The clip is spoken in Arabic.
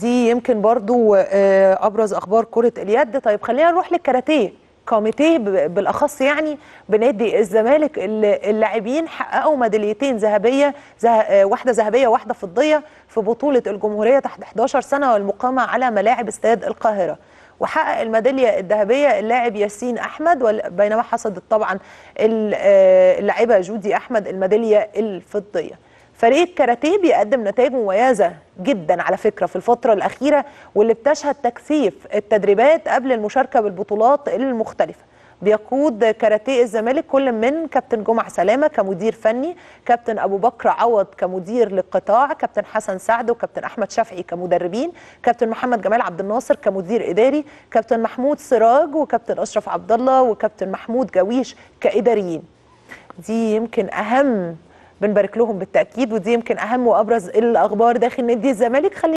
دي يمكن برضو آه، أبرز أخبار كرة اليد. طيب خلينا نروح للكاراتيه. كوميتيه بالأخص يعني بنادي الزمالك اللاعبين حققوا ميداليتين ذهبية زه... آه، واحدة ذهبية وواحده فضية في بطولة الجمهورية تحت 11 سنة والمقامة على ملاعب استاد القاهرة. وحقق الميدالية الذهبية اللاعب ياسين أحمد بينما حصدت طبعا آه، اللاعبه جودي أحمد الميدالية الفضية. فريق الكاراتيه بيقدم نتائج مميزة جدا على فكرة في الفترة الأخيرة واللي بتشهد تكثيف التدريبات قبل المشاركة بالبطولات المختلفة. بيقود كاراتيه الزمالك كل من كابتن جمعة سلامة كمدير فني كابتن أبو بكر عوض كمدير للقطاع كابتن حسن سعد وكابتن أحمد شفعي كمدربين كابتن محمد جمال عبد الناصر كمدير إداري كابتن محمود سراج وكابتن أشرف عبد الله وكابتن محمود جويش كإداريين. دي يمكن أهم بنبارك لهم بالتأكيد ودي يمكن أهم وأبرز الأخبار داخل نادي الزمالك. خلي